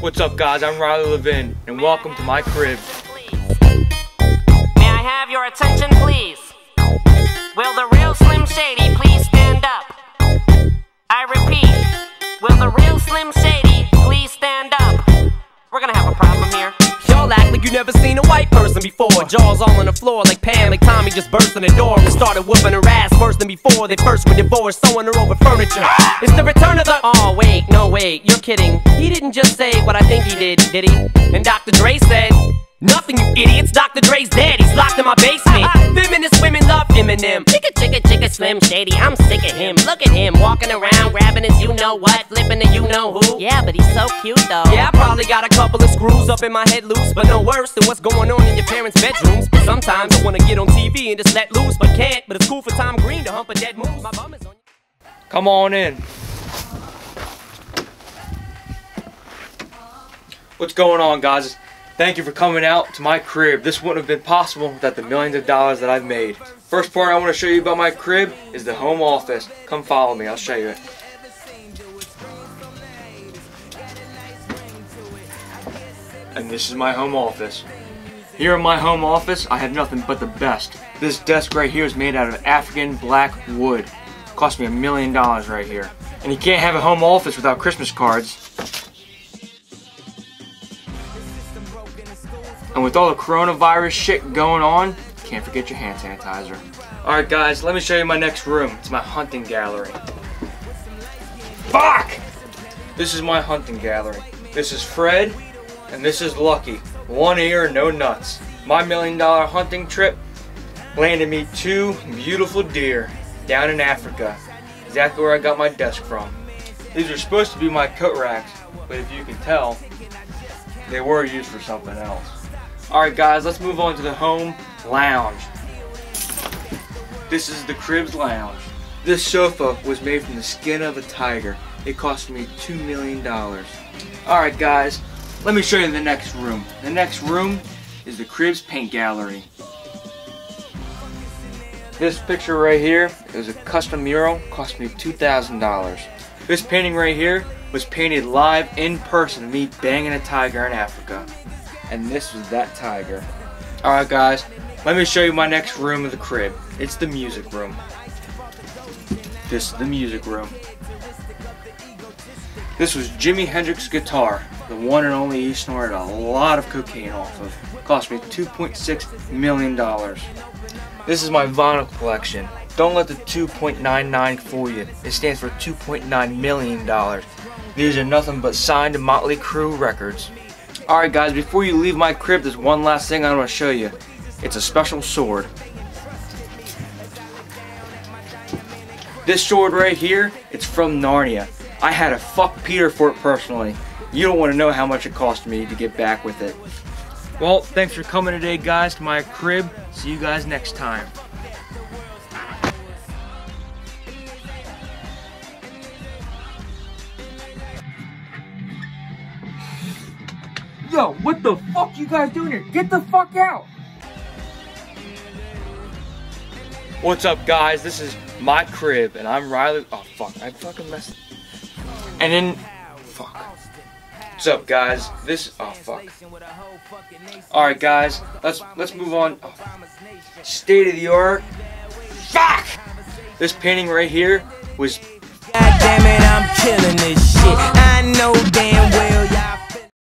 What's up guys, I'm Riley Levin, and welcome to my crib. May I have your attention please? Never seen a white person before. Jaws all on the floor like Pam, like Tommy just burst in the door and started whooping her ass worse than before. They first were divorced, sewing her over furniture. It's the return of the. Oh wait, no wait, you're kidding. He didn't just say what I think he did, did he? And Dr. Dre said. Nothing, you idiots. Dr. Dre's dead. He's locked in my basement. Feminist women love Eminem. Slim Shady. I'm sick of him. Look at him walking around, grabbing his you know what, flipping the you know who. Yeah, but he's so cute though. Yeah, I probably got a couple of screws up in my head loose, but no worse than what's going on in your parents' bedrooms. But sometimes I wanna get on TV and just let loose, but can't. But it's cool for Tom Green to hump a dead moose. My bum is on. Come on in. What's going on guys? Thank you for coming out to my crib. This wouldn't have been possible without the millions of dollars that I've made. First part I want to show you about my crib is the home office. Come follow me, I'll show you it. And this is my home office. Here in my home office, I have nothing but the best. This desk right here is made out of African black wood. Cost me a million dollars right here. And you can't have a home office without Christmas cards. And with all the coronavirus shit going on, can't forget your hand sanitizer. Alright guys, let me show you my next room. It's my hunting gallery. Fuck! This is my hunting gallery. This is Fred, and this is Lucky. One ear, no nuts. My million dollar hunting trip landed me two beautiful deer down in Africa. Exactly where I got my desk from. These are supposed to be my coat racks, but if you can tell, they were used for something else. Alright guys, let's move on to the home lounge. This is the Cribs Lounge. This sofa was made from the skin of a tiger. It cost me $2 million. Alright guys, let me show you the next room. The next room is the Cribs Paint Gallery. This picture right here is a custom mural, cost me $2,000. This painting right here was painted live in person, me banging a tiger in Africa. And this was that tiger. Alright guys, let me show you my next room of the crib. It's the music room. This is the music room. This was Jimi Hendrix's guitar, the one and only he snorted a lot of cocaine off of. Cost me $2.6 million. This is my vinyl collection. Don't let the 2.99 fool you. It stands for $2.9 million. These are nothing but signed Motley Crue records. Alright guys, before you leave my crib, there's one last thing I want to show you. It's a special sword. This sword right here, it's from Narnia. I had to fuck Peter for it personally. You don't want to know how much it cost me to get back with it. Well, thanks for coming today guys to my crib. See you guys next time. Yo, what the fuck you guys doing here? Get the fuck out! What's up, guys? This is my crib, and I'm Riley. Oh fuck, I fucking messed. And then, fuck. What's up, guys? This. Oh fuck. All right, guys. Let's let's move on. Oh. State of the art. Fuck. This painting right here was God damn it, I'm killing this shit. I know damn well